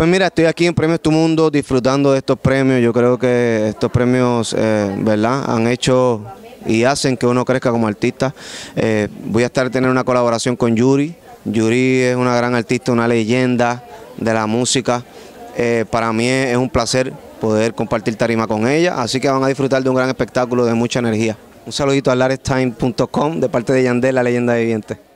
Pues mira, estoy aquí en Premios Tu Mundo disfrutando de estos premios. Yo creo que estos premios, eh, ¿verdad? Han hecho y hacen que uno crezca como artista. Eh, voy a estar teniendo una colaboración con Yuri. Yuri es una gran artista, una leyenda de la música. Eh, para mí es un placer poder compartir tarima con ella, así que van a disfrutar de un gran espectáculo de mucha energía. Un saludito a larestime.com de parte de Yandel, la leyenda viviente.